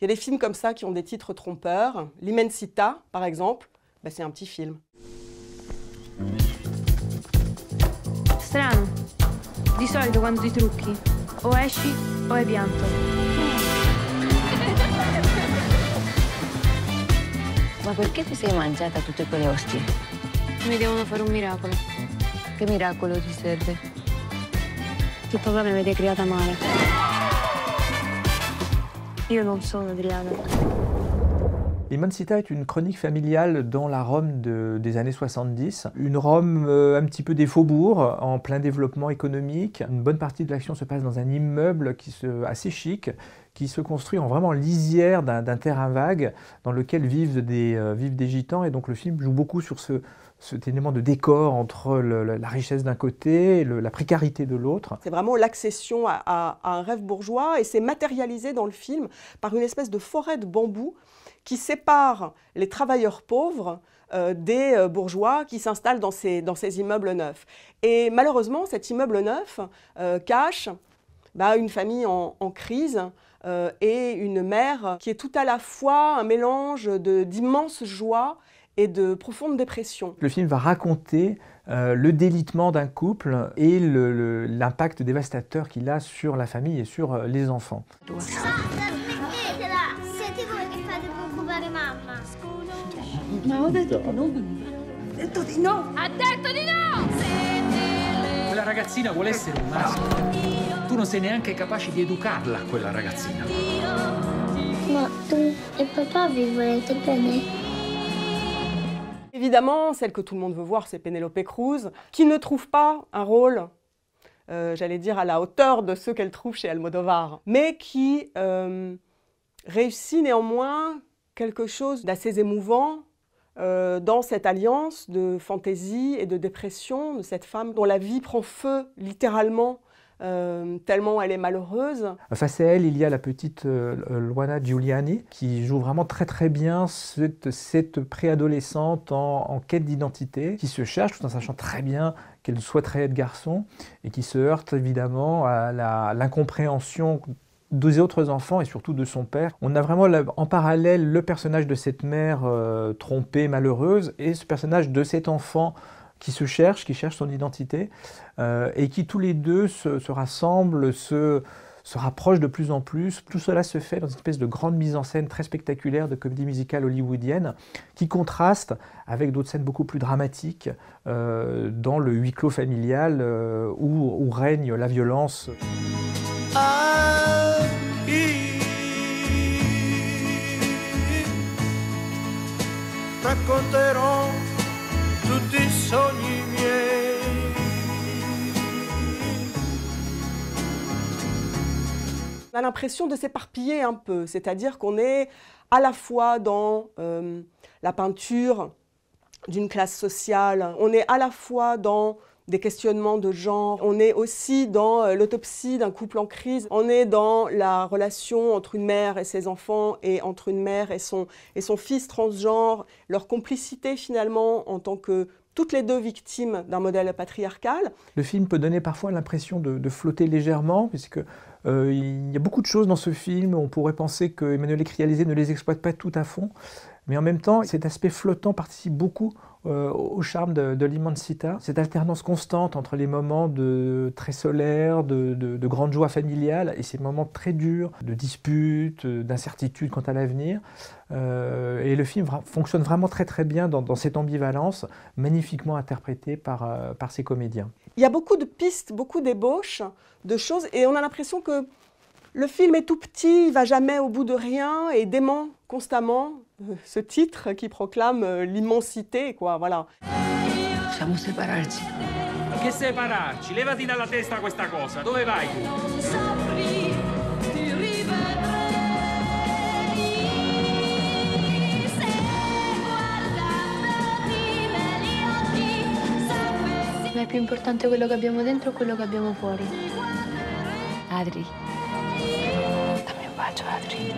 Il y a des films comme ça qui ont des titres trompeurs. L'Immensita, par exemple, bah, c'est un petit film. Strano. Di solito quando ti trucchi, o esci o hai pianto. Ma perché ti sei mangiata tutte quelle ostie? Mi devono fare un miracolo. Che miracolo ti serve? Che papà mi avete creata male. Io non sono Adriana. Est une chronique familiale dans la Rome de- des années 70. Une Rome euh, un petit peu des faubourgs, en plein développement économique. Une bonne partie de l'action se passe dans un immeuble qui se, assez chic, qui se construit en vraiment lisière d'un d'un terrain vague dans lequel vivent des, euh, vivent des gitans. Et donc le film joue beaucoup sur ce, cet élément de décor entre la richesse d'un côté et la précarité de l'autre. C'est vraiment l'accession à, un rêve bourgeois et c'est matérialisé dans le film par une espèce de forêt de bambou qui sépare les travailleurs pauvres euh, des euh, bourgeois qui s'installent dans ces, immeubles neufs. Et malheureusement, cet immeuble neuf euh, cache bah, une famille en, crise et une mère qui est tout à la fois un mélange d'immense joie et de profonde dépression. Le film va raconter euh, le délitement d'un couple et l'impact dévastateur qu'il a sur la famille et sur euh, les enfants. Smettetela! Siete voi che fate preoccupare mamma. Ha detto di no! Quella ragazzina vuole essere un maschio. Tu non sei neanche capace di educarla, quella ragazzina. Ma tu e papà vi volete bene? Évidemment, celle que tout le monde veut voir, c'est Penelope Cruz, qui ne trouve pas un rôle, euh, j'allais dire, à la hauteur de ceux qu'elle trouve chez Almodovar, mais qui euh, réussit néanmoins quelque chose d'assez émouvant euh, dans cette alliance de fantaisie et de dépression de cette femme dont la vie prend feu littéralement, euh, tellement elle est malheureuse. Face à elle, il y a la petite euh, Luana Giuliani qui joue vraiment très très bien cette, préadolescente en, quête d'identité, qui se cherche tout en sachant très bien qu'elle souhaiterait être garçon et qui se heurte évidemment à l'incompréhension des autres enfants et surtout de son père. On a vraiment en parallèle le personnage de cette mère euh, trompée, malheureuse, et ce personnage de cet enfant qui se cherche, qui cherche son identité, euh, et qui tous les deux se, se rassemblent, se, se rapprochent de plus en plus. Tout cela se fait dans une espèce de grande mise en scène très spectaculaire de comédie musicale hollywoodienne, qui contraste avec d'autres scènes beaucoup plus dramatiques euh, dans le huis clos familial euh, où, règne la violence. On a l'impression de s'éparpiller un peu, c'est-à-dire qu'on est à la fois dans euh, la peinture d'une classe sociale, on est à la fois dans des questionnements de genre, on est aussi dans euh, l'autopsie d'un couple en crise, on est dans la relation entre une mère et ses enfants et entre une mère et son, fils transgenre, leur complicité finalement en tant que toutes les deux victimes d'un modèle patriarcal. Le film peut donner parfois l'impression de, de flotter légèrement, puisque euh, il y a beaucoup de choses dans ce film. On pourrait penser que Emmanuel Écrialisé ne les exploite pas tout à fond, mais en même temps, cet aspect flottant participe beaucoup euh, au charme de, de l'Immensita. Cette alternance constante entre les moments de très solaires, de, de, de grande joie familiale, et ces moments très durs, de disputes, d'incertitude quant à l'avenir. Euh, et le film fonctionne vraiment très très bien dans, cette ambivalence, magnifiquement interprétée par, euh, par ses comédiens. Il y a beaucoup de pistes, beaucoup d'ébauches, de choses, et on a l'impression que le film est tout petit, il va jamais au bout de rien et dément constamment euh, ce titre qui proclame euh, l'immensité, quoi. Voilà. Possiamo separarci. Che separarci? Levati dalla testa questa cosa. Dove vai? Ma è più importante quello che abbiamo dentro o quello che abbiamo fuori? Adri. También bacho, Adri.